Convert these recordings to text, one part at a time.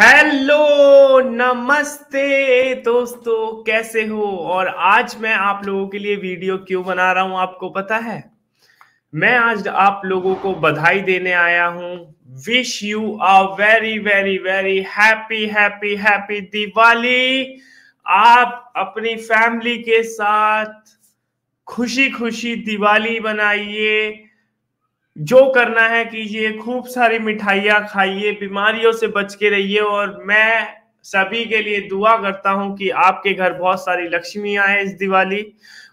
Hello, नमस्ते दोस्तों, कैसे हो? और आज मैं आप लोगों के लिए वीडियो क्यों बना रहा हूँ, आपको पता है? मैं आज आप लोगों को बधाई देने आया हूँ। Wish you a very very very happy happy happy Diwali. आप अपनी फैमिली के साथ खुशी खुशी दिवाली बनाइए जो करना है कीजिए, खूब सारी मिठाइयाँ खाइए, बीमारियों से बच के रहिए और मैं सभी के लिए दुआ करता हूँ कि आपके घर बहुत सारी लक्ष्मी आए इस दिवाली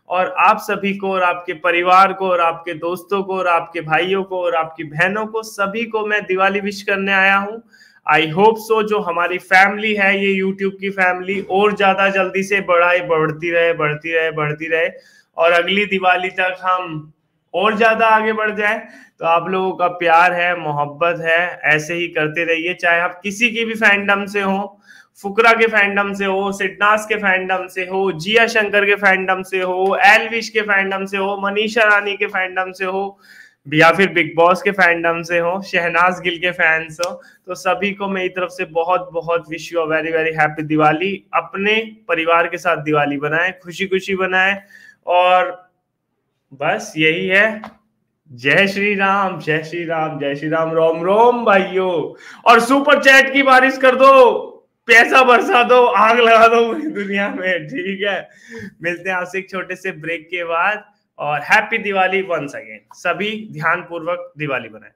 और आप सभी को और आपके परिवार को और आपके दोस्तों को और आपके भाइयों को और आपकी बहनों को, सभी को मैं दिवाली विश करने आया हूँ। आई होप सो जो हमारी फैमिली है, ये यूट्यूब की फैमिली और ज़्यादा जल्दी से बढ़ाई, बढ़ती रहे बढ़ती रहे बढ़ती रहे और अगली दिवाली तक हम और ज़्यादा आगे बढ़ जाए तो आप लोगों का प्यार है, मोहब्बत है, ऐसे ही करते रहिए। चाहे आप किसी की भी फैंडम से हो, फुकरा के फैंडम से हो सिटनास के फैंडम से हो, जिया शंकर के फैंडम से हो, एलविश के फैंडम से हो, मनीषा रानी के फैंडम से हो, या फिर बिग बॉस के फैंडम से हो, शहनाज गिल के फैंस हो तो सभी को मेरी तरफ़ से बहुत बहुत wish you very very happy Diwali. अपने परिवार के साथ दिवाली बनाए खुशी खुशी बनाए, और बस यही है। जय श्री राम, जय श्री राम, जय श्री राम। रोम रोम भाइयों। और सुपर चैट की बारिश कर दो। पैसा बरसा दो, आग लगा दो पूरी दुनिया में। ठीक है। मिलते हैं आपसे एक छोटे से ब्रेक के बाद। और हैप्पी दिवाली वंस अगेन सभी ध्यान पूर्वक दिवाली बनाए